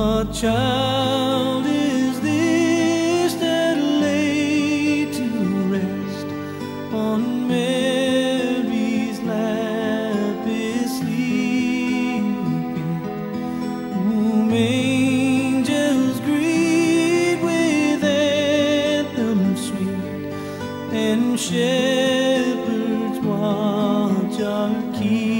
What child is this that lay to rest on Mary's lap is sleeping? Whom angels greet with anthems sweet, and shepherds watch are keeping.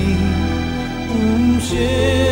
你不是。